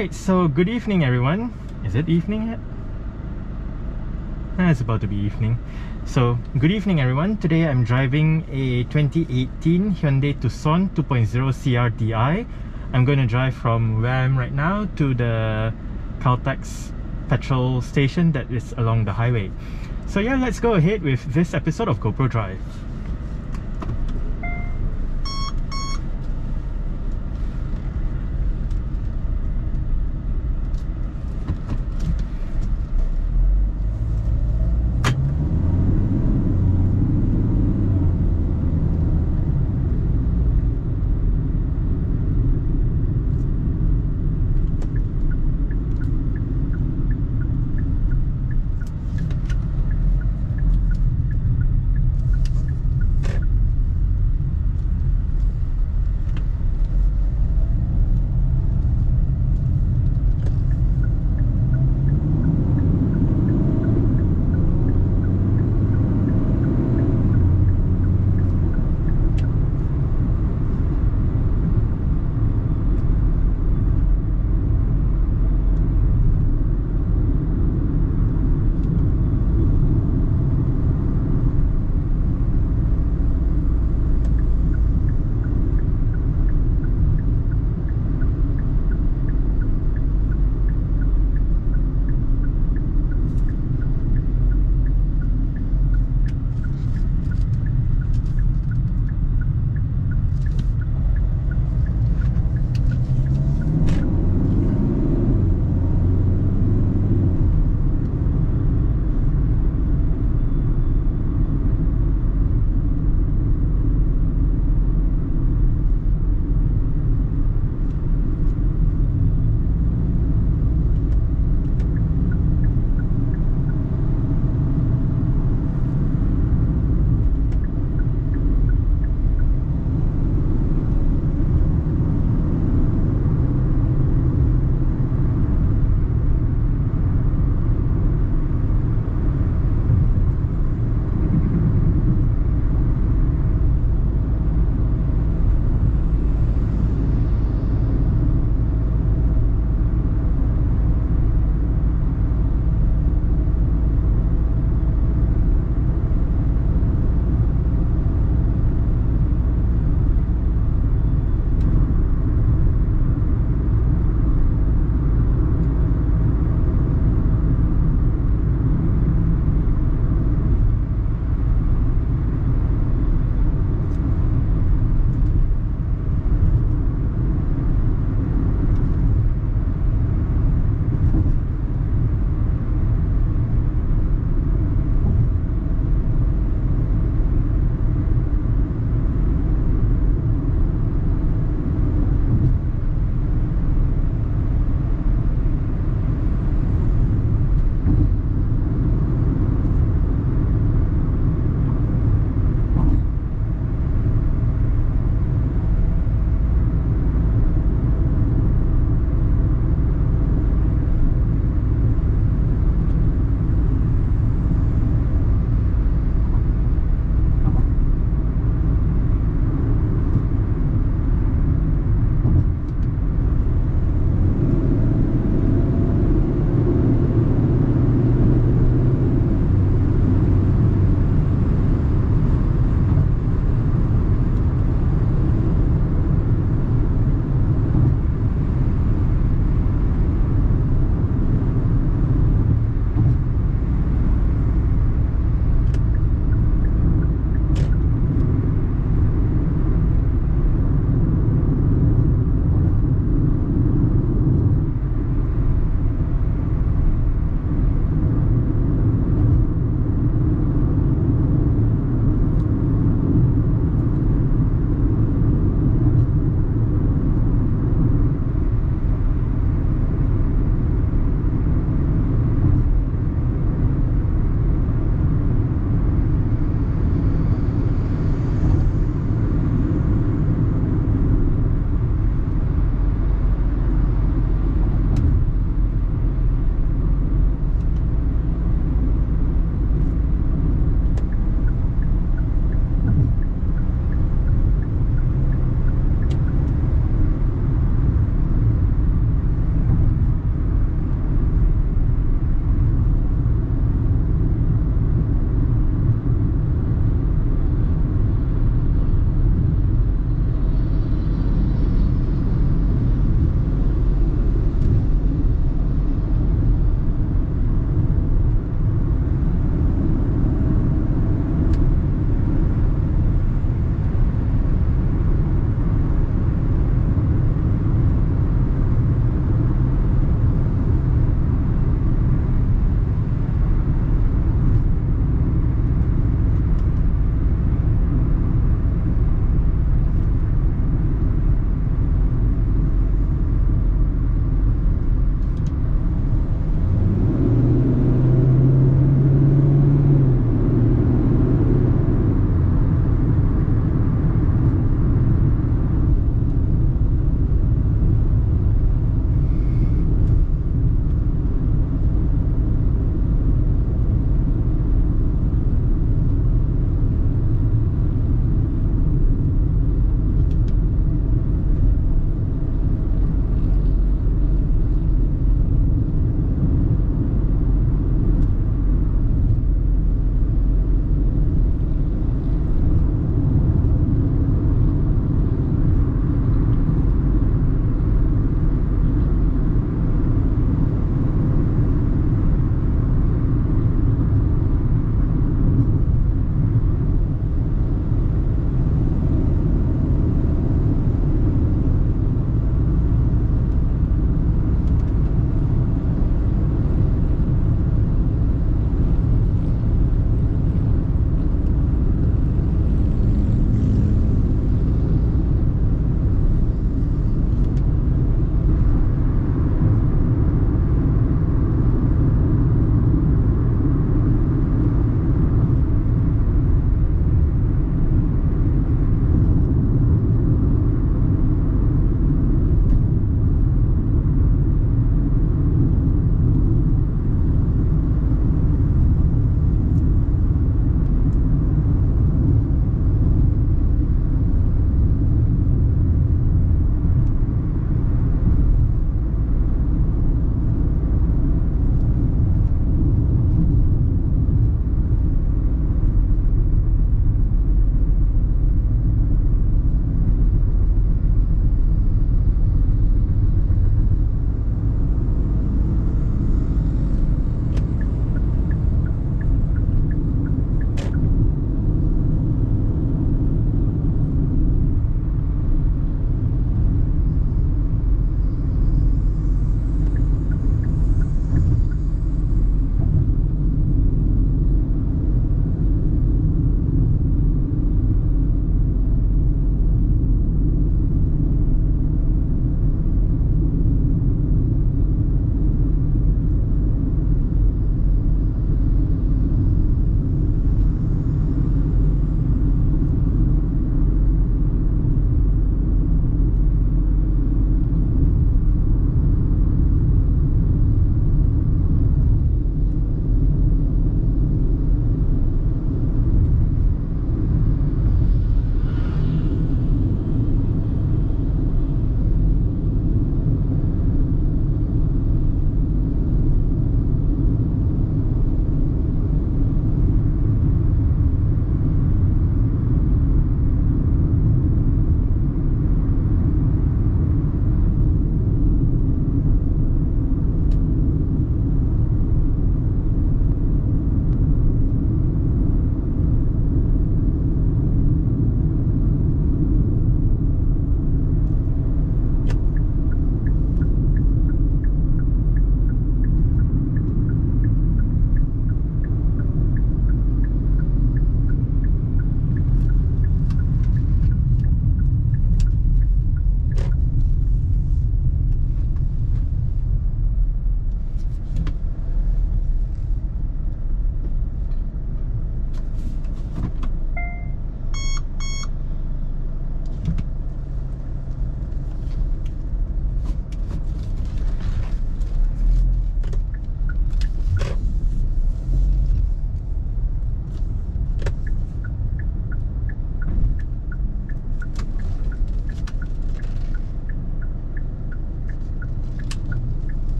Alright, so good evening everyone. Is it evening yet? Ah, it's about to be evening. So, good evening everyone. Today I'm driving a 2018 Hyundai Tucson 2.0 CRDI. I'm going to drive from where I am right now to the Caltex petrol station that is along the highway. So yeah, let's go ahead with this episode of GoPro Drive.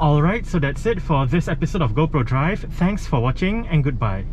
Alright, so that's it for this episode of GoPro Drive. Thanks for watching and goodbye.